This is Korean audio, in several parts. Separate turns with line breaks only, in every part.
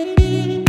Música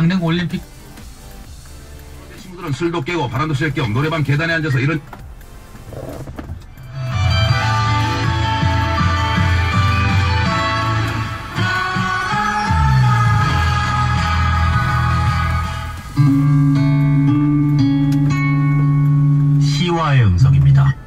강릉 올림픽
친구들은 술도 깨고 바람도 쐴 겸 노래방 계단에 앉아서 이런
시와의 음성입니다.